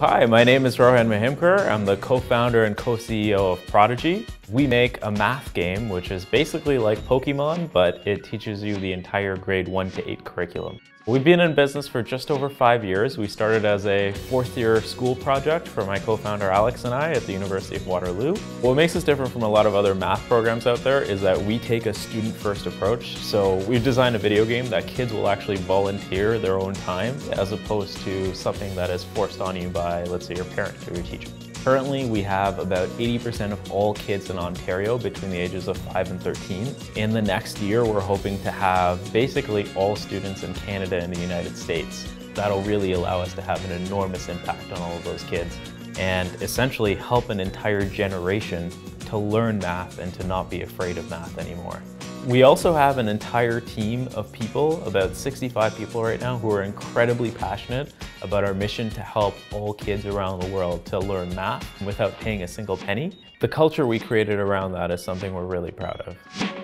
Hi, my name is Rohan Mahimker. I'm the co-founder and co-CEO of Prodigy. We make a math game, which is basically like Pokemon, but it teaches you the entire grade 1 to 8 curriculum. We've been in business for just over five years. We started as a fourth year school project for my co-founder Alex and I at the University of Waterloo. What makes us different from a lot of other math programs out there is that we take a student first approach. So we've designed a video game that kids will actually volunteer their own time as opposed to something that is forced on you by, let's say, your parent or your teacher. Currently, we have about 80% of all kids in Ontario between the ages of 5 and 13. In the next year, we're hoping to have basically all students in Canada and the United States. That'll really allow us to have an enormous impact on all of those kids and essentially help an entire generation to learn math and to not be afraid of math anymore. We also have an entire team of people, about 65 people right now, who are incredibly passionate about our mission to help all kids around the world to learn math without paying a single penny. The culture we created around that is something we're really proud of.